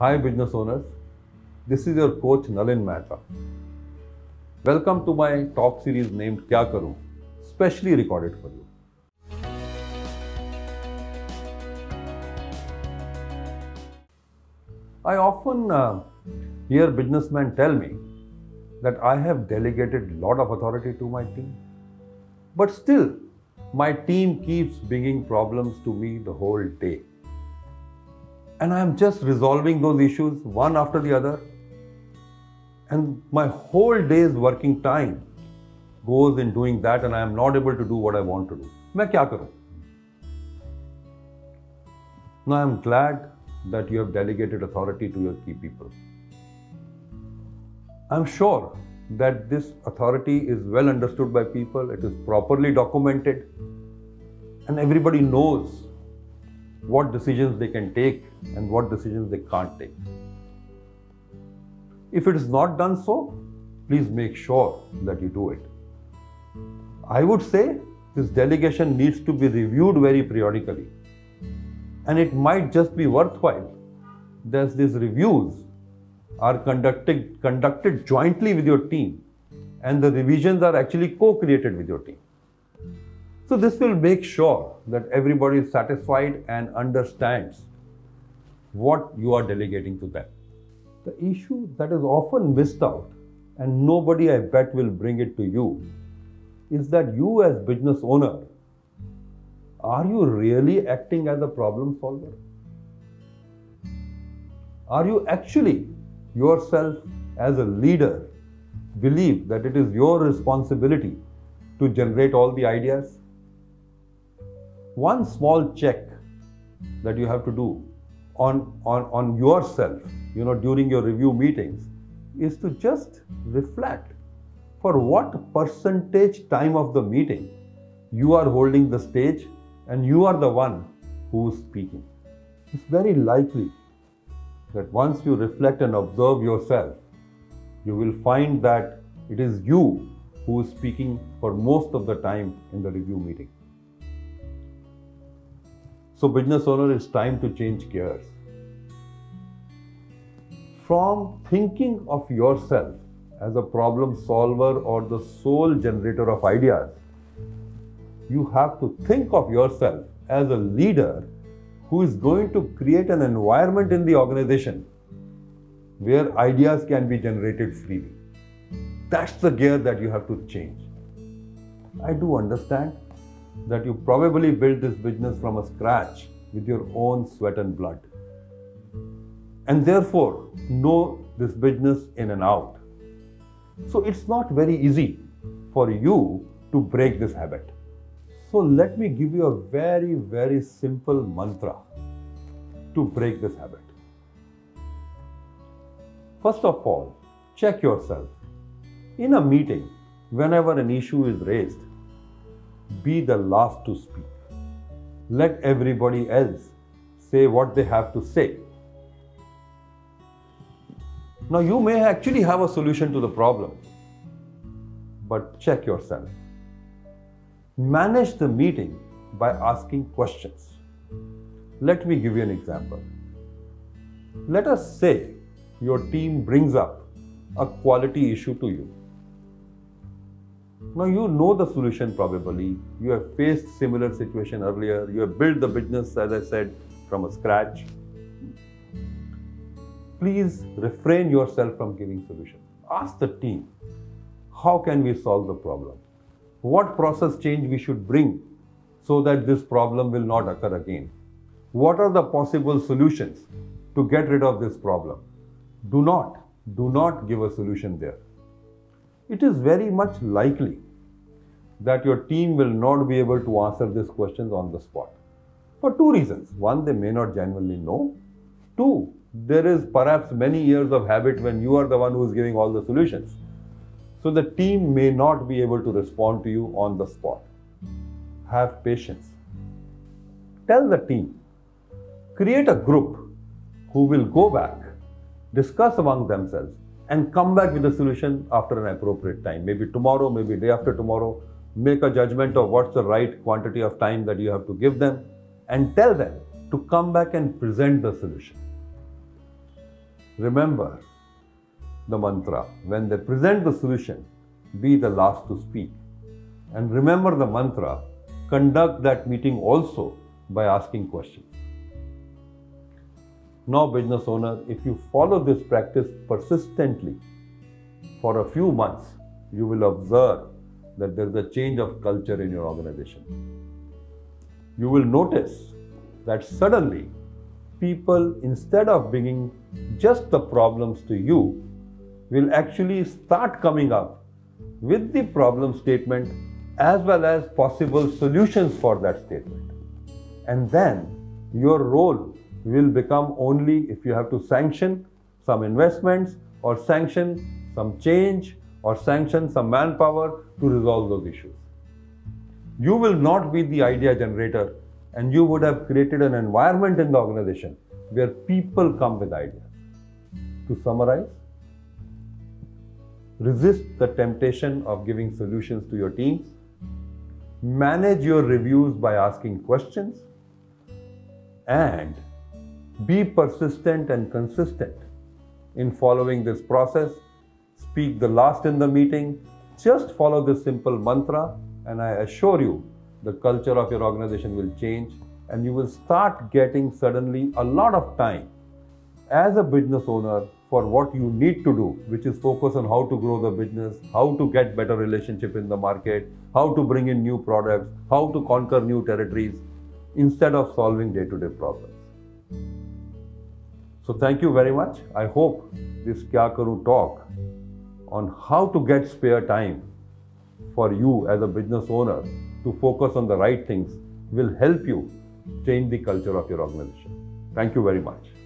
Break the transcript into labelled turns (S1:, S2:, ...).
S1: Hi, business owners. This is your coach Nalin Mehta. Welcome to my talk series named Kya Karu, specially recorded for you. I often uh, hear businessmen tell me that I have delegated a lot of authority to my team. But still, my team keeps bringing problems to me the whole day. And I am just resolving those issues one after the other. And my whole day's working time goes in doing that, and I am not able to do what I want to do. मैं क्या करूं? Now I am glad that you have delegated authority to your key people. I'm sure that this authority is well understood by people, it is properly documented, and everybody knows what decisions they can take and what decisions they can't take. If it is not done so, please make sure that you do it. I would say this delegation needs to be reviewed very periodically. And it might just be worthwhile that these reviews are conducted, conducted jointly with your team and the revisions are actually co-created with your team. So this will make sure that everybody is satisfied and understands what you are delegating to them. The issue that is often missed out and nobody I bet will bring it to you is that you as business owner are you really acting as a problem solver? Are you actually yourself as a leader believe that it is your responsibility to generate all the ideas? One small check that you have to do on, on, on yourself, you know, during your review meetings is to just reflect for what percentage time of the meeting you are holding the stage and you are the one who is speaking. It's very likely that once you reflect and observe yourself, you will find that it is you who is speaking for most of the time in the review meeting. So, business owner, it's time to change gears. From thinking of yourself as a problem solver or the sole generator of ideas, you have to think of yourself as a leader who is going to create an environment in the organization where ideas can be generated freely. That's the gear that you have to change. I do understand that you probably built this business from a scratch with your own sweat and blood. And therefore, know this business in and out. So it's not very easy for you to break this habit. So let me give you a very, very simple mantra to break this habit. First of all, check yourself. In a meeting, whenever an issue is raised, be the last to speak. Let everybody else say what they have to say. Now, you may actually have a solution to the problem, but check yourself. Manage the meeting by asking questions. Let me give you an example. Let us say your team brings up a quality issue to you. Now you know the solution probably. You have faced similar situation earlier. You have built the business, as I said, from a scratch. Please refrain yourself from giving solution. Ask the team, how can we solve the problem? What process change we should bring so that this problem will not occur again? What are the possible solutions to get rid of this problem? Do not, do not give a solution there. It is very much likely that your team will not be able to answer these questions on the spot. For two reasons. One, they may not genuinely know. Two, there is perhaps many years of habit when you are the one who is giving all the solutions. So the team may not be able to respond to you on the spot. Have patience. Tell the team, create a group who will go back, discuss among themselves, and come back with a solution after an appropriate time. Maybe tomorrow, maybe day after tomorrow. Make a judgment of what's the right quantity of time that you have to give them and tell them to come back and present the solution. remember the mantra. When they present the solution, be the last to speak. And remember the mantra, conduct that meeting also by asking questions. Now, business owner, if you follow this practice persistently for a few months, you will observe that there is a change of culture in your organization. You will notice that suddenly people, instead of bringing just the problems to you, will actually start coming up with the problem statement as well as possible solutions for that statement. And then your role will become only if you have to sanction some investments or sanction some change or sanction some manpower to resolve those issues. You will not be the idea generator and you would have created an environment in the organization where people come with ideas. To summarize, resist the temptation of giving solutions to your teams, manage your reviews by asking questions, and be persistent and consistent in following this process. Speak the last in the meeting. Just follow this simple mantra, and I assure you the culture of your organization will change and you will start getting suddenly a lot of time as a business owner for what you need to do, which is focus on how to grow the business, how to get better relationship in the market, how to bring in new products, how to conquer new territories, instead of solving day-to-day problems. So thank you very much. I hope this Kya Karu talk on how to get spare time for you as a business owner to focus on the right things will help you change the culture of your organization. Thank you very much.